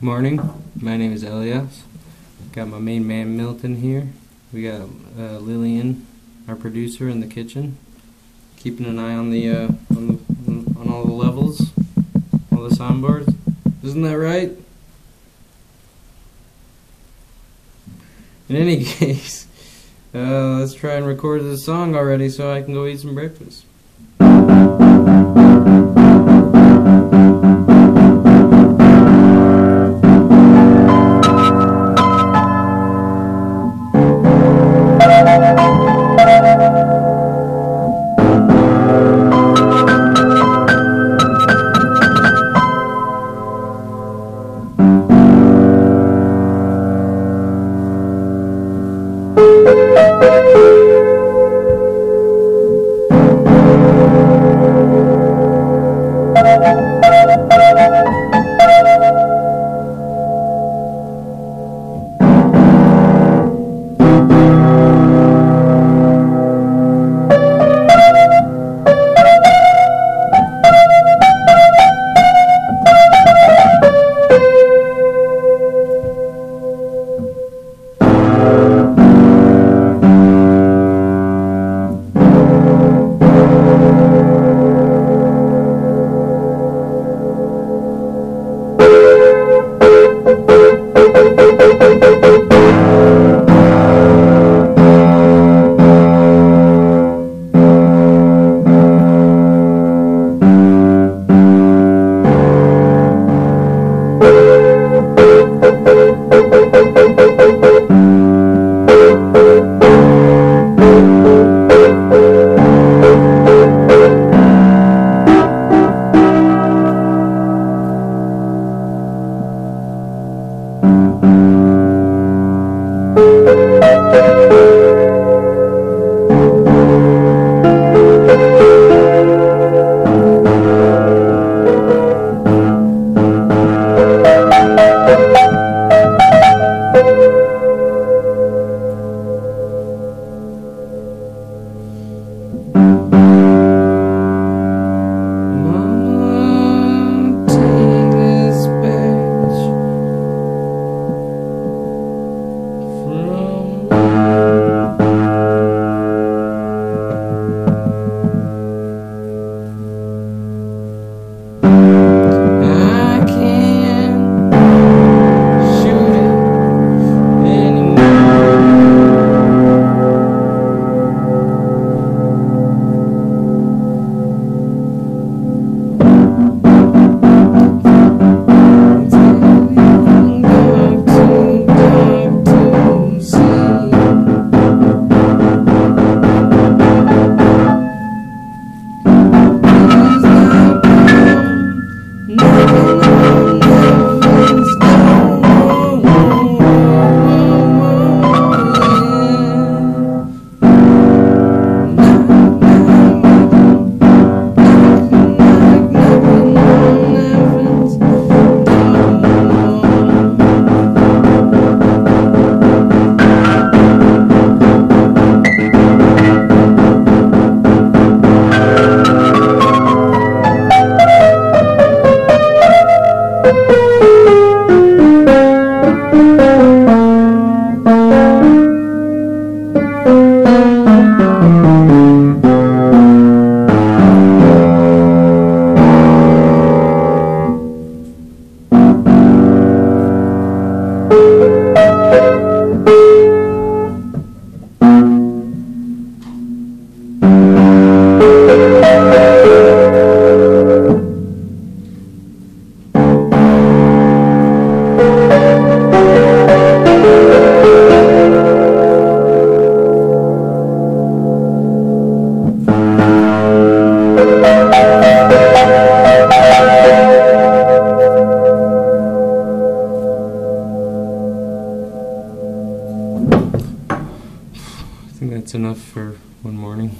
Morning. My name is Elias. Got my main man Milton here. We got uh, Lillian, our producer, in the kitchen, keeping an eye on the uh, on the on all the levels, all the soundboards. Isn't that right? In any case, uh, let's try and record this song already so I can go eat some breakfast. I think that's enough for one morning.